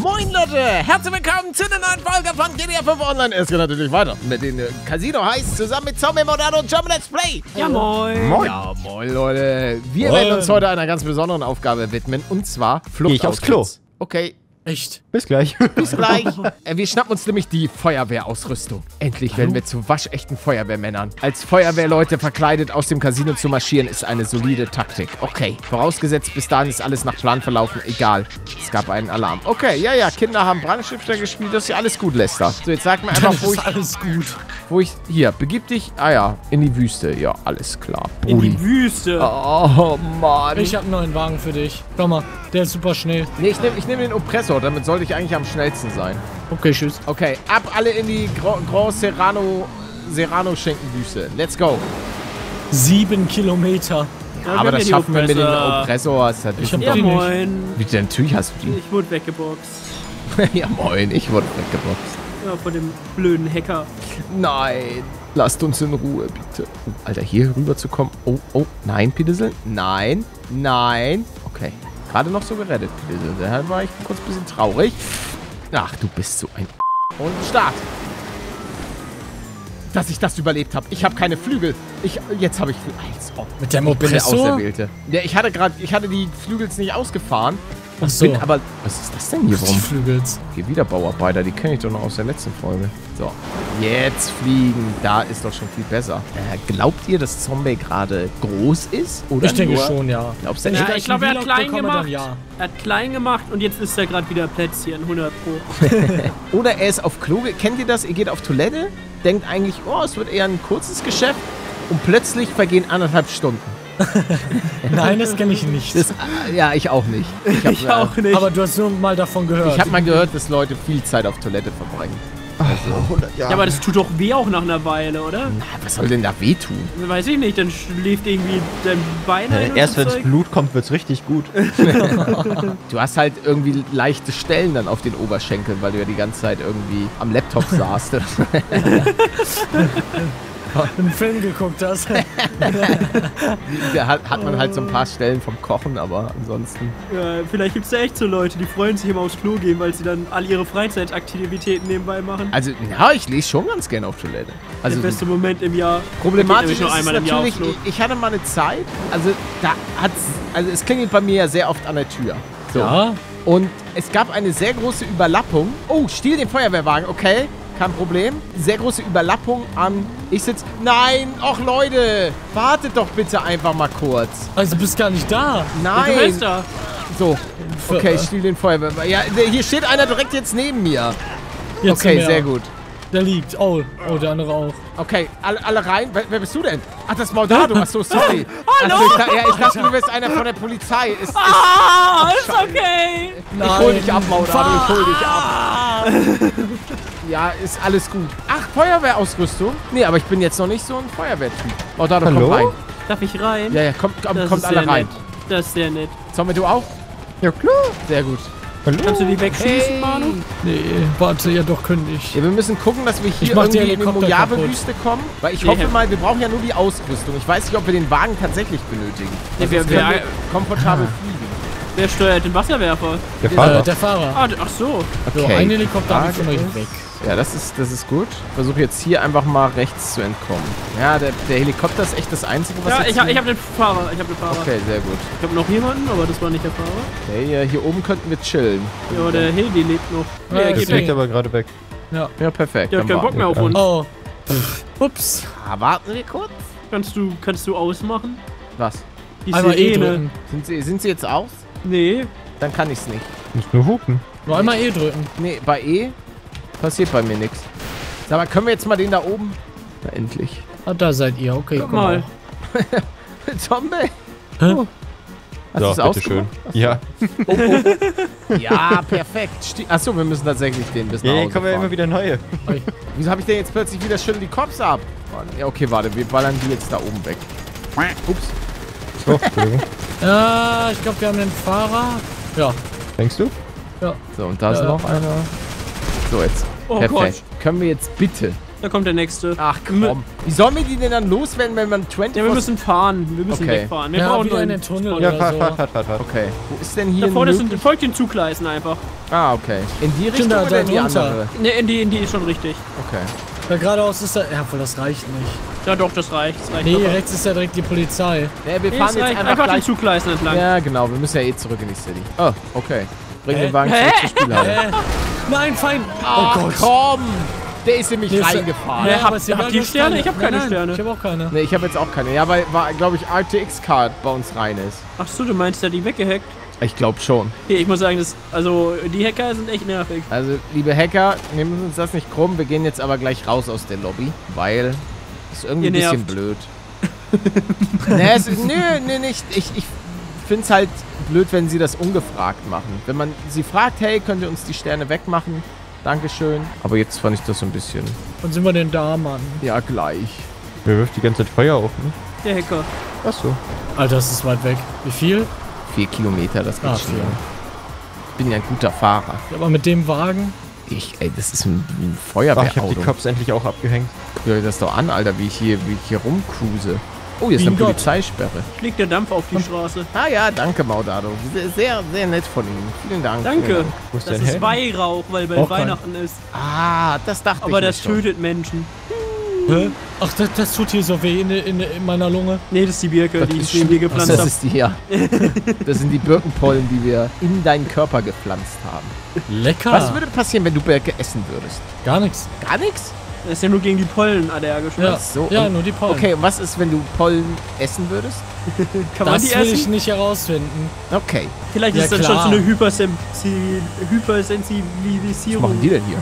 Moin Leute, herzlich willkommen zu einer neuen Folge von GTA 5 Online. Es geht natürlich weiter mit den äh, Casino heißt zusammen mit Zombie Modano und German Let's Play. Ja, moin. Moin. Ja, moin Leute. Wir Moin. werden uns heute einer ganz besonderen Aufgabe widmen und zwar Flucht Geh ich aufs Klo. Okay, Echt? Bis gleich. bis gleich. äh, wir schnappen uns nämlich die Feuerwehrausrüstung. Endlich werden wir zu waschechten Feuerwehrmännern. Als Feuerwehrleute verkleidet aus dem Casino zu marschieren, ist eine solide Taktik. Okay, vorausgesetzt, bis dahin ist alles nach Plan verlaufen. Egal, es gab einen Alarm. Okay, ja, ja, Kinder haben Brandstifter gespielt. Das ist ja alles gut, Lester. So, jetzt sag mir einfach, Das wo ist ich, alles gut. Wo ich... Hier, begib dich... Ah ja, in die Wüste. Ja, alles klar. In die Brudi. Wüste. Oh, Mann. Ich habe einen neuen Wagen für dich. Komm mal, der ist super schnell. Nee, ich nehme ich nehm den Oppressor. Damit sollte ich eigentlich am schnellsten sein. Okay, tschüss. Okay, ab alle in die Gro Grand Serrano, Serrano Schenkenwüste. Let's go. Sieben Kilometer. Ja, Aber das schaffen wir mit die dem Oppressor. Das Ich hab Ja, die nicht. moin. Wie denn? Natürlich hast du Ich wurde weggeboxt. die. ja, moin. Ich wurde weggeboxt. Ja, von dem blöden Hacker. Nein. Lasst uns in Ruhe, bitte. Oh, Alter, hier rüber zu kommen. Oh, oh. Nein, Pidesel. Nein. Nein. Okay. Gerade noch so gerettet, Pidesel. Da war ich kurz ein bisschen traurig. Ach, du bist so ein... Und Start. Dass ich das überlebt habe. Ich habe keine Flügel. Ich, jetzt habe ich Flügel. Als ob. Mit dem Ich bin der Oppressor? Auserwählte. Ja, ich hatte gerade, ich hatte die Flügels nicht ausgefahren. Ach so. Bin aber, was ist das denn hier? Die Warum Flügels. geht wieder Bauarbeiter? Die kenne ich doch noch aus der letzten Folge. So, jetzt fliegen. Da ist doch schon viel besser. Äh, glaubt ihr, dass Zombie gerade groß ist? Oder Ich denke nur? schon, ja. Glaubst du Ja, nicht? ich glaube, er hat klein gemacht. dann ja. Er hat klein gemacht und jetzt ist er gerade wieder Plätzchen. 100 Pro. Oder er ist auf Klo. Kennt ihr das? Ihr geht auf Toilette, denkt eigentlich, oh, es wird eher ein kurzes Geschäft. Und plötzlich vergehen anderthalb Stunden. Nein, das kenne ich nicht. Das, äh, ja, ich auch nicht. Ich habe Ich auch nicht. Aber du hast nur mal davon gehört. ich hab mal gehört, dass Leute viel Zeit auf Toilette verbringen. Ja, aber das tut doch weh auch nach einer Weile, oder? Na, was soll denn da wehtun? Weiß ich nicht, dann schläft irgendwie dein Bein ein. Erst wenn Zeug. Blut kommt, wird's richtig gut. Du hast halt irgendwie leichte Stellen dann auf den Oberschenkeln, weil du ja die ganze Zeit irgendwie am Laptop saßt. einen Film geguckt hast. da hat, hat man halt so ein paar Stellen vom Kochen, aber ansonsten. Ja, vielleicht gibt es da echt so Leute, die freuen sich immer aufs Klo gehen, weil sie dann all ihre Freizeitaktivitäten nebenbei machen. Also, ja, ich lese schon ganz gerne auf Toilette. Also, Der beste Moment im Jahr. problematisch nur ist es einmal im Jahr natürlich, ich, ich hatte mal eine Zeit, also da hat's, also es klingelt bei mir ja sehr oft an der Tür. So. Ja. Und es gab eine sehr große Überlappung. Oh, stiehl den Feuerwehrwagen, okay. Kein Problem. Sehr große Überlappung an. Ich sitz. Nein! Och Leute! Wartet doch bitte einfach mal kurz. Also du bist gar nicht da. Du Nein! bist da. So. Okay, ich stiehl den Feuerwehrwagen. Ja, hier steht einer direkt jetzt neben mir. Jetzt Okay, sehr gut. Der liegt. Oh, oh, der andere auch. Okay, alle, alle rein. Wer, wer bist du denn? Ach, das ist Maudado. Ach so, sorry. Hallo? Ach so, ich, ja, ich dachte, du bist einer von der Polizei. Ist, ist, Ah, ist okay. ich hol dich ab, Maudado. Ich hol dich ab. Ah. Ja, ist alles gut. Ach, Feuerwehrausrüstung? Nee, aber ich bin jetzt noch nicht so ein Feuerwehrtyp. Maudado, komm Hallo? rein. Darf ich rein? Ja, ja, kommt, komm, das kommt alle rein. nett. Das ist sehr nett. Zombie, du auch? Ja, klar. Sehr gut. Kannst du die wegschießen, Manu? Nee, warte, ja doch, könnte ich. Ja, wir müssen gucken, dass wir hier irgendwie in die Mojave-Wüste kommen. Weil ich Nee, hoffe mal, wir brauchen ja nur die Ausrüstung. Ich weiß nicht, ob wir den Wagen tatsächlich benötigen. Nee, Also können wer- wir komfortabel fliegen. Wer steuert den Wasserwerfer? Der Äh, Fahrer. der Fahrer. Ah, ach so. So, Okay. ein Helikopter euch ist- weg. Ja, das ist, das ist gut. Ich versuche jetzt hier einfach mal rechts zu entkommen. Ja, der, der Helikopter ist echt das Einzige, was Ja, jetzt ich, hab- hier- ich habe den Fahrer. Ich habe den Fahrer. Okay, sehr gut. Ich habe noch jemanden, aber das war nicht der Fahrer. Okay, ja, hier oben könnten wir chillen. Ja, der Hildi lebt noch. Ja, er geht Der fliegt aber gerade weg. Ja. Ja, perfekt. Der hat dann keinen Bock mehr auf uns. Oh. Ups. Ah, warten wir kurz. Kannst du, kannst du ausmachen? Was? Die Einmal E Sirene. drücken. Sind sie, sind sie jetzt aus? Nee. Dann kann ich's nicht. Muss nur hupen. Nur einmal E drücken. Nee, bei E passiert bei mir nichts. Sag mal, können wir jetzt mal den da oben? Na, endlich. Ah, da seid ihr. Okay, Guck komm mal. Zombie? Hä? Oh. Hast So, bitteschön. Ja. Oh, oh. ja, perfekt. Sti- Achso, wir müssen tatsächlich den bis nach Ja, hier kommen ja immer wieder neue. Wieso habe ich denn jetzt plötzlich wieder schön die Cops ab? Mann. Ja, okay, warte, wir ballern die jetzt da oben weg. Ups. So, Entschuldigung. Ja, ich glaube, wir haben den Fahrer. Ja. Denkst du? So, und da ist Ja. noch einer. So, jetzt. Oh Perfekt. Gott. Können wir jetzt bitte Da kommt der nächste. Ach komm. Wie sollen wir die denn dann loswerden, wenn man 20 Ja, wir müssen fahren. Wir müssen Okay. wegfahren. Wir Ja, brauchen nur in einen den Tunnel Ja, so. fahrt, fahrt, fahrt, fahrt. Okay. Wo ist denn hier Da vorne sind, folgt den Zugleisen einfach. Ah, okay. In die Richtung da- oder in die drunter. andere? Ne, in die, in die ist schon richtig. Okay. Da geradeaus ist da. Ja, voll, das reicht nicht. Ja, doch, das reicht. Das reicht Nee, locker. rechts ist ja direkt die Polizei. Ja, wir Nee, fahren jetzt reicht. einfach einfach den. Zugleisen entlang. Ja, genau. Wir müssen ja eh zurück in die City. Oh, okay. Bringen Hä? den Wagen zurück zur Spielhalle. Nein, fein. Oh Gott. komm! Der ist in mich Nee, ist- reingefahren. Ja, habt- aber egal, habt ihr Sterne? Ich hab Nein, keine nein, Sterne. Ich habe auch keine. Ne, ich habe jetzt auch keine. Ja, weil, war, glaube ich, RTX-Card bei uns rein ist. Ach so, du meinst, der hat die weggehackt? Ich glaube schon. Okay, ich muss sagen, das, also die Hacker sind echt nervig. Also, liebe Hacker, nehmen uns das nicht krumm. Wir gehen jetzt aber gleich raus aus der Lobby, weil ist irgendwie ein bisschen blöd. nee, es ist, nö, nö, nicht. Ich, ich finde es halt blöd, wenn sie das ungefragt machen. Wenn man sie fragt, hey, könnt ihr uns die Sterne wegmachen? Dankeschön. Aber jetzt fand ich das so ein bisschen. Wann sind wir denn da, Mann? Ja, gleich. Wer wirft die ganze Zeit Feuer auf mich? Der Hacker. Achso. Alter, das ist weit weg. Wie viel? Vier Kilometer, das geht Ah, schnell. Ich bin ja ein guter Fahrer. Ja, aber mit dem Wagen? Ich, ey, das ist ein, ein Ach, ich habe Feuerwehrauto. die Cops endlich auch abgehängt. Guck dir das doch an, Alter, wie ich hier, wie ich hier rumcruise. Oh, hier ist eine. Polizeisperre. Fliegt der Dampf auf die Straße. Ah ja, danke, Maudado. Sehr, sehr, sehr nett von Ihnen. Vielen Dank. Danke. Vielen Dank. Wo ist Das ist? Weihrauch, weil bald Auch kein- Weihnachten ist. Ah, das dachte ich Aber das schon. tötet Menschen. Hä? Ach, das, das tut hier so weh in, in, in meiner Lunge. Nee, das ist die Birke, Das die ich neben dir gepflanzt das habe. ist die, ja. Das sind die Birkenpollen, die wir in deinen Körper gepflanzt haben. Lecker. Was würde passieren, wenn du Birke essen würdest? Gar nichts. Gar nichts? Das ist ja nur gegen die Pollen allergisch. Ja, so, ja und- nur die Pollen. Okay, und was ist, wenn du Pollen essen würdest? Kann man Das die will ich essen? nicht herausfinden. Okay. Vielleicht Ja, ist das klar. schon so eine Hypersensi Hypersensibilisierung. Was machen die denn hier?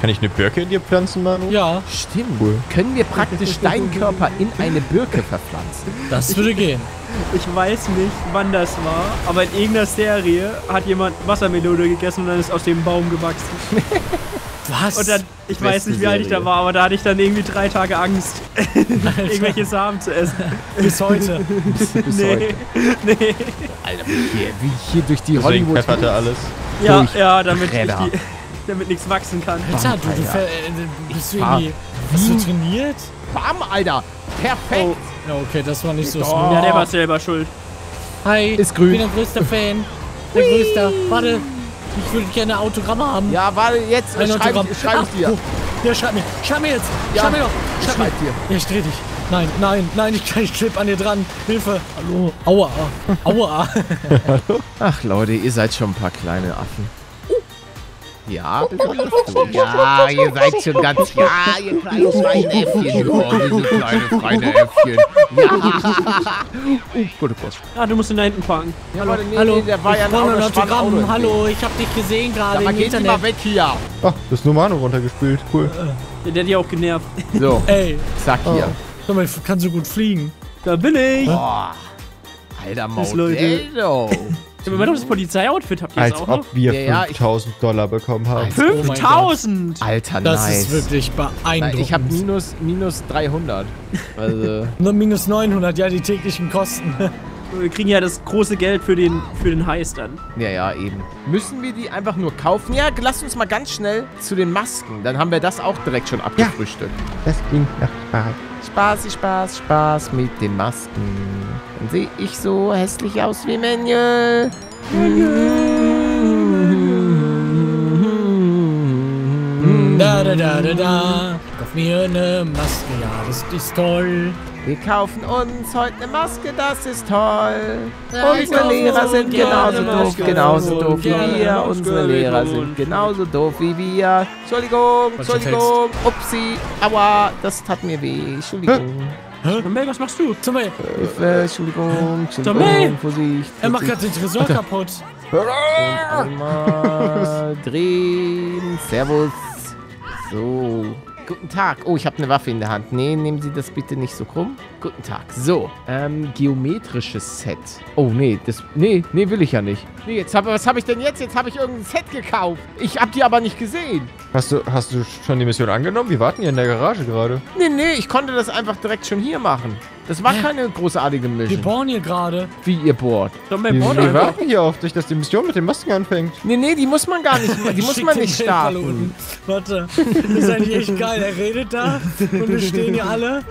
Kann ich eine Birke in dir pflanzen, Manu? Ja, Stimmt. Cool. Können wir praktisch deinen Körper in eine Birke verpflanzen? das würde gehen. Ich weiß nicht, wann das war, aber in irgendeiner Serie hat jemand Wassermelone gegessen und dann ist aus dem Baum gewachsen. Was? Und dann, ich Beste weiß nicht, wie alt ich da war, aber da hatte ich dann irgendwie drei Tage Angst, irgendwelche Samen zu essen. Bis heute. Bis, bis Nee, heute. nee. Alter, wie hier, wie ich hier durch die Deswegen Hollywood... pfefferte alles. Ja, ja, damit, ich die, damit nichts wachsen kann. Alter, du, du Alter. fähr- äh, bist du irgendwie. Hast du trainiert? Bam, Alter. Perfekt. Oh, Ja, okay, das war nicht so Oh. smooth. ja, der war selber schuld. Hi, Ist grün. ich bin der größte Fan. Der größte. Warte, ich würde gerne Autogramme haben. Ja, warte, jetzt Ein schreib, Autogramm. ich- schreib ich dir. Oh, ja, schreib mir. Schreib mir jetzt. Ja, schreib mir doch. Ich Schreib mir. schreib dir. Ja, ich dreh dich. Nein, nein, nein, ich, ich kleb an dir dran. Hilfe. Hallo. Aua. Aua. Ach, Leute, ihr seid schon ein paar kleine Affen. Ja, du. Ja, ihr seid schon ganz... Ja, ihr kleinen Schweineäffchen. Oh, diese kleine Schweineäffchen. Ja. Oh Gott, oh Gott. Ah, du musst ihn da hinten parken. Ja, Leute, nee, Hallo. nee, der war ich ja ein. Autogramm. Hallo, ich hab dich gesehen gerade im geht Internet. mal weg hier. Ach, das ist nur Manu runtergespült. Cool. Der, der hat dich auch genervt. So, Ey, zack hier. sag mal, ich kann so gut fliegen. Da bin ich. Boah. Alter Das Leute. Modello. Ja, Moment, das Polizeioutfit habt ihr jetzt Als auch noch? ob wir Ja, ja, ich- 5000 Dollar bekommen haben. Als- Oh mein 5000! Alter, Das nice. ist wirklich Nein, beeindruckend. ich habe minus, minus 300. Also, Nur minus 900, ja, die täglichen Kosten. Wir kriegen ja das große Geld für den, für den Heiß dann. ja, ja, eben. Müssen wir die einfach nur kaufen? Ja, lass uns mal ganz schnell zu den Masken. Dann haben wir das auch direkt schon abgefrühstückt. Das klingt nach Spaß. Spaß, Spaß, Spaß mit den Masken. Dann sehe ich so hässlich aus wie Manuel. Da, da, da, da, da. Kauf mir eine Maske, ja, das ist toll. Wir kaufen uns heute eine Maske, das ist toll. wir Unsere Lehrer sind genauso doof, Maske. genauso doof wie wir. Unsere Lehrer sind genauso doof wie wir. Entschuldigung, Entschuldigung, upsi, aua, das tat mir weh. Entschuldigung, Mel, was machst du? Zum Beispiel, Hilfe, Entschuldigung, Tommy! Entschuldigung, Vorsicht. er macht gerade den Tresor kaputt. Und einmal drehen. Servus. So. Guten Tag. Oh, ich habe eine Waffe in der Hand. Nee, nehmen Sie das bitte nicht so krumm. Guten Tag. So. Ähm, geometrisches Set. Oh, nee, das. Nee, nee, will ich ja nicht. Nee, jetzt hab, was habe ich denn jetzt? Jetzt habe ich irgendein Set gekauft. Ich habe die aber nicht gesehen. Hast du, hast du schon die Mission angenommen? Wir warten hier in der Garage gerade. Nee, nee, ich konnte das einfach direkt schon hier machen. Das war keine großartige Wir Mission. bohren hier gerade. Wie ihr bohrt. Doch Wir, wir einfach. warten hier auf dich, dass die Mission mit den Masken anfängt. Nee, nee, die muss man gar nicht, die muss man nicht starten. Warte, das ist eigentlich echt geil. Er redet da und wir stehen hier alle.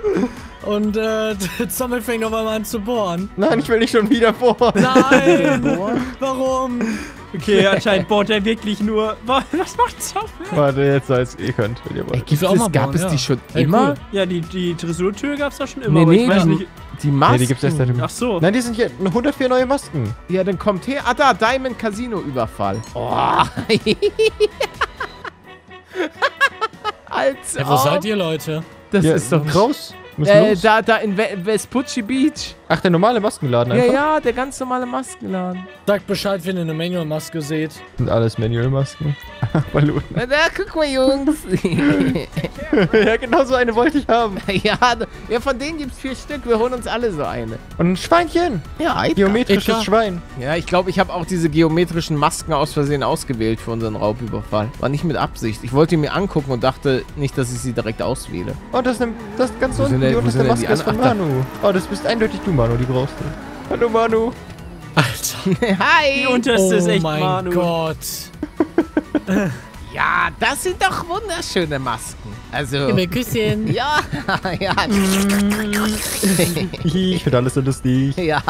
Und äh, Zombie fängt auf einmal an zu bohren. Nein, ich will nicht schon wieder vor. Nein! Warum? Okay, anscheinend bohrt er wirklich nur. Wa- Was macht Zombie? Warte, jetzt sei es ihr könnt, wenn ihr Ey, wollt. gibt will auch es, mal gab bauen, es ja. die schon Ey, immer? cool. Ja, die, die Tresortür gab es da schon immer, Nee, aber nee, ich weiß die, nicht. die Masken. Nee, die gibt's erst seit. Ach so. Nein, die sind hier 104 neue Masken. Ja, dann kommt her. Ah, da, Diamond Casino Überfall. Oh. Als Ja, wo seid ihr, Leute? Das ja, ist doch nicht... raus. Äh, los. da, da in Vespucci Beach. Ach, der normale Maskenladen Ja, einfach. ja, der ganz normale Maskenladen. Sagt Bescheid, wenn ihr eine Manual-Maske seht. Sind alles Manual-Masken. Ballon. Na, da, guck mal, Jungs. ja, genau so eine wollte ich haben. ja, ja, von denen gibt's vier Stück. Wir holen uns alle so eine. Und ein Schweinchen. Ja, Geometrisches Edgar. Schwein. Ja, ich glaube, ich habe auch diese geometrischen Masken aus Versehen ausgewählt für unseren Raubüberfall. War nicht mit Absicht. Ich wollte die mir angucken und dachte nicht, dass ich sie direkt auswähle. Oh, das ist, eine, das ist ganz unten. Denn- Die wo ist sind denn die Maske ist von an- ach, da. Manu. Oh, das bist eindeutig du, Manu. Die brauchst du. Hallo, Manu. Alter. Hi! Die unterste ist oh echt mein Manu. Gott. Ja, das sind doch wunderschöne Masken. Also. Küsschen. Ja, ja. Ich finde alles so lustig. ja.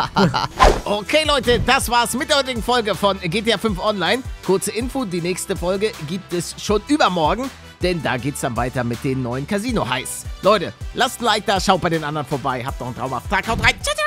Okay, Leute, das war's mit der heutigen Folge von GTA 5 Online. Kurze Info: Die nächste Folge gibt es schon übermorgen. Denn da geht's dann weiter mit den neuen Casino-Highs. Leute, lasst ein Like da, schaut bei den anderen vorbei. Habt noch einen traumhaften Tag. Haut rein. Tschüss.